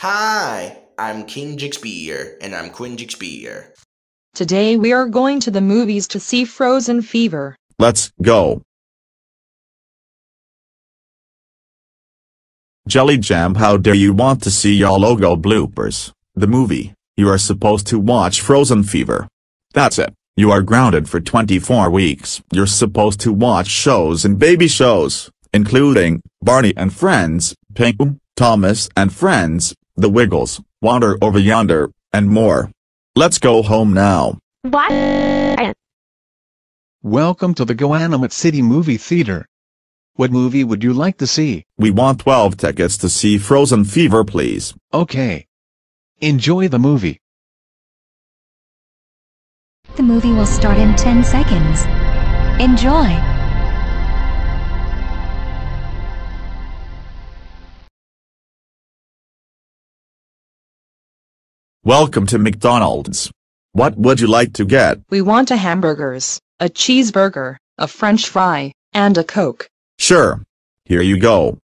Hi, I'm King Jigsbeer, and I'm Queen Jigsbeer. Today we are going to the movies to see Frozen Fever. Let's go. Jelly Jam how dare you want to see your logo bloopers, the movie, you are supposed to watch Frozen Fever. That's it, you are grounded for 24 weeks. You're supposed to watch shows and baby shows, including, Barney and Friends, Pink, Thomas and Friends, The Wiggles, Wander Over Yonder, and more. Let's go home now. What? Welcome to the Goanimate City Movie Theater. What movie would you like to see? We want 12 tickets to see Frozen Fever please. Okay. Enjoy the movie. The movie will start in 10 seconds. Enjoy. Welcome to McDonald's. What would you like to get? We want a hamburgers, a cheeseburger, a french fry, and a coke. Sure. Here you go.